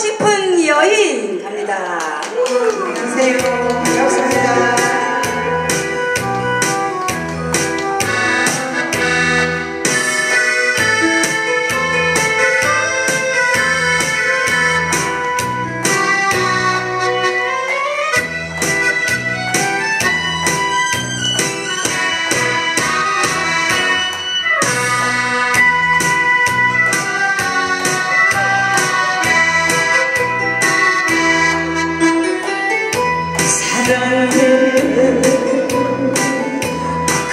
싶은 여인 갑니다. 안녕하세요. 사랑해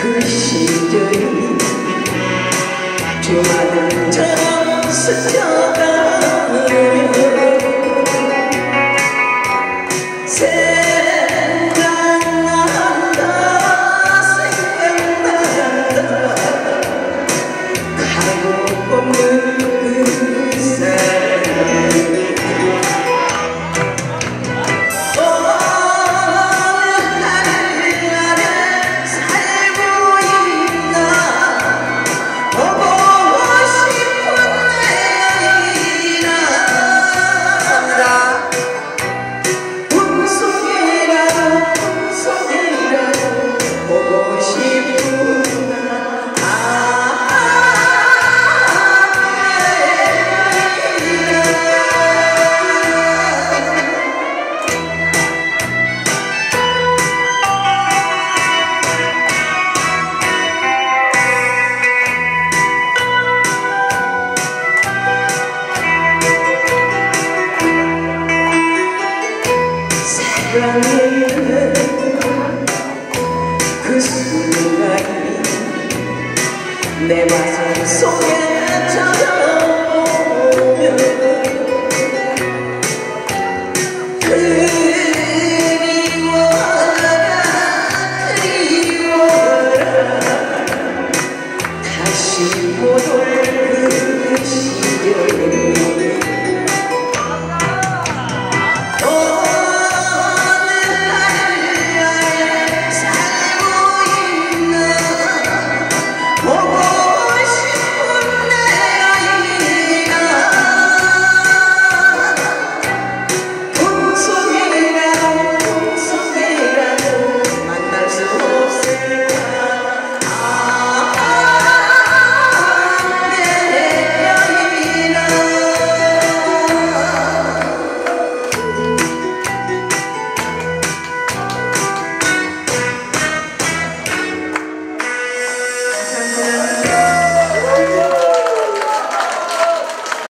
그 시절이 주마등처 시간을 그 순간이 내 마음 속에 젖